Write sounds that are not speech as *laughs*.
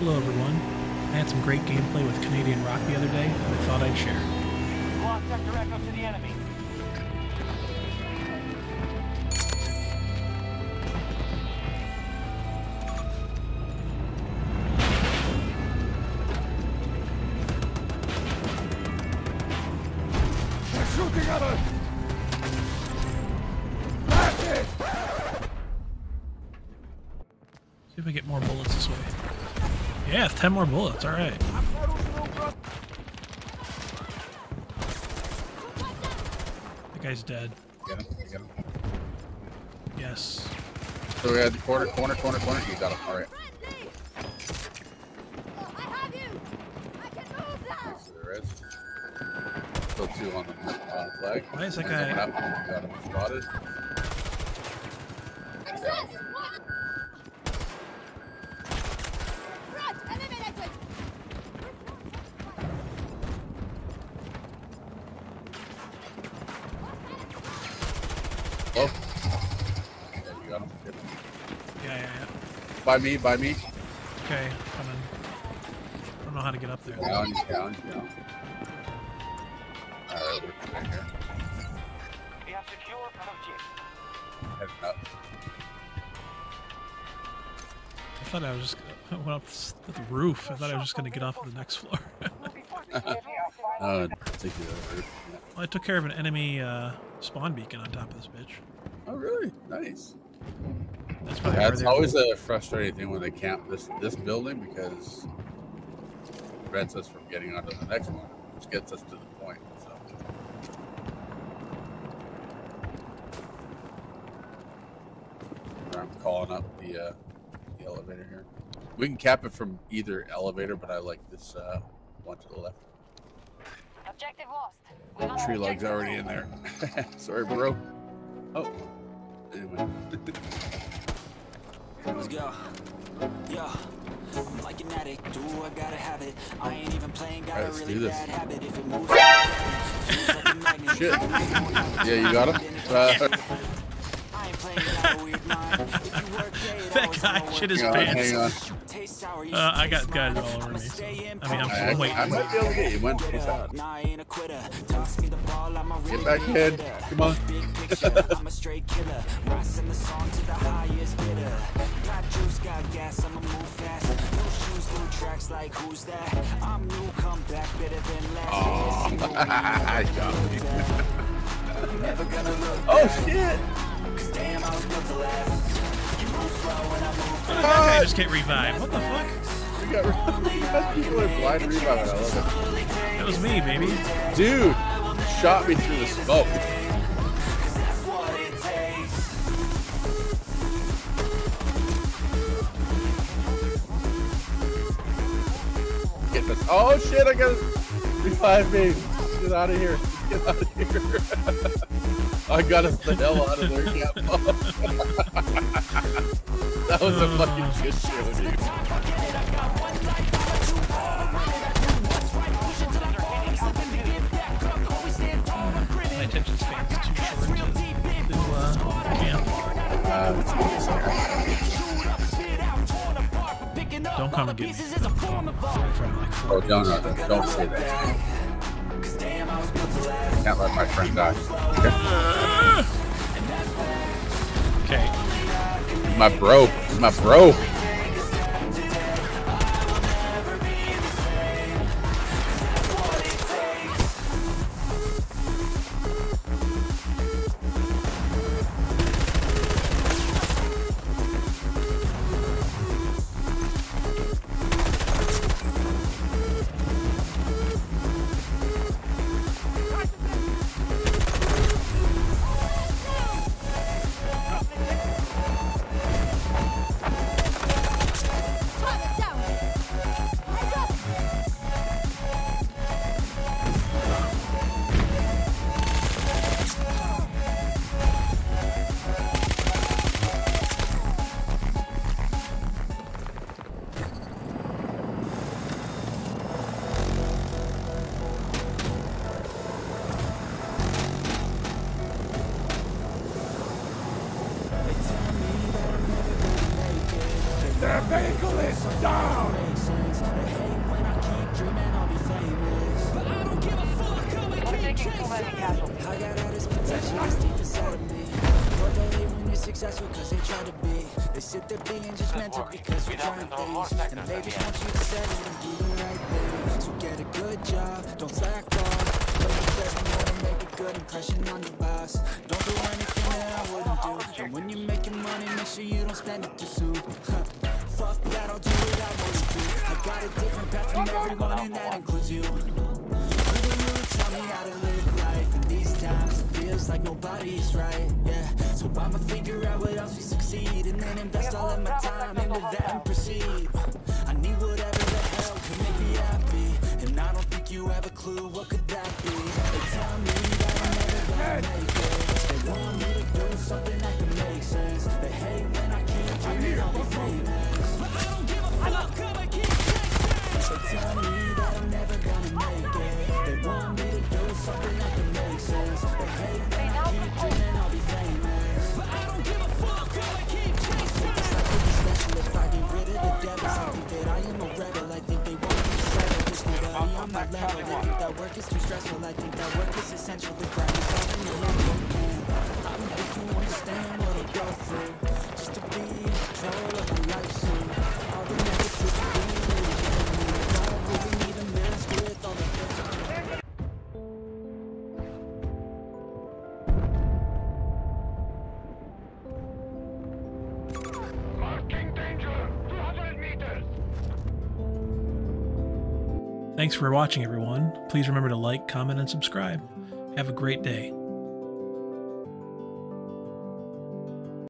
Hello, everyone. I had some great gameplay with Canadian Rock the other day, and I thought I'd share. Lost sector echo to the enemy. They're shooting at us! That's it! See if I get more bullets this way. Yeah, 10 more bullets. All right. The guy's dead. Get him, get him. Yes. So we had the corner, corner, corner, corner. You got him. All right. So there is. Still two on the, on the flag. Why is that guy- got him spotted. Oh. Yeah, you got him. Get him. Yeah, yeah, yeah. By me, by me. Okay, coming. I don't know how to get up there. Down, he's down, he's down. Alright, we're coming here. We have secured an objective. Heading up. I thought I was just *laughs* I went up to the roof. I thought I was just gonna get off of the next floor. *laughs* *laughs* Uh, take you over. Yeah. well, I took care of an enemy uh, spawn beacon on top of this bitch. Oh, really? Nice. That's probably That's they- always a frustrating thing when they camp this this building because it prevents us from getting onto the next one, which gets us to the point. So. I'm calling up the uh, the elevator here. We can cap it from either elevator, but I like this uh, one to the left. Objective lost. We lost Tree lug's objective. already in there. *laughs* Sorry, bro. Oh, anyway. *laughs* Let's go. Yo, I'm like an addict. Do I gotta have it? I ain't even playing. Got Alright, a really this. bad habit. If it moves, like magnet. Shit. Yeah, you got him. *laughs* Uh, I ain't playing without weird mind. If you work day, it *laughs* That guy shit work his pants. hang on. Taste sour, you Uh, I got taste guys all over I'ma me. so- I mean, I'm. I, I'm waiting. I might be able to get you one piece out. Nah, I ain't a quitter. Toss me the ball, I'm a Get back, kid. Come on. I'm a straight killer. Rising the song to the highest bidder. Got juice, got gas, I'ma move fast. New shoes, new tracks, like who's that? I'm new, come back better than last. Oh, I got him. Never gonna look Oh shit! Cause damn, I was built to last. You move slow and I move How that guy just get revived? What the fuck? We got, we *laughs* people in blind revive. I love That was me, baby. Dude, shot me through the smoke. Get this. Oh shit! I gotta revive me. Get *laughs* out of here. Get out of here. I got the hell out of there. Yeah. that was a fucking good show, dude. Don't come and get me. In front of like four Oh, don't, no, don't say that. Can't let my friend die. Okay? Okay. My bro. My bro. Nicholas down! I got this potential deep inside of me But hate when you're successful cause they try to be They sit there being just mental because we're trying things And they just want you to settle and do the right thing So get a good job, don't slack off But you better know to make a good impression on your boss Don't do anything that I wouldn't do. And when you're making money, make sure you don't spend it too soon. Fuck that, I'll do what I wanna do. I got a different path from everyone, and that includes you. You tell me how to live life, and these times it feels like nobody's right. Yeah, so I'ma figure out what else we succeed, and then invest all of my time into that and proceed. I need whatever the hell can make me happy, and I don't think you have a clue what could that be. They tell me nobody on my level. They think that work is too stressful. I think that work is essential. The grind is all in the. I don't think you understand what I go through. Just to be in control of my life soon. Thanks for watching, everyone. Please remember to like, comment, and subscribe. Have a great day.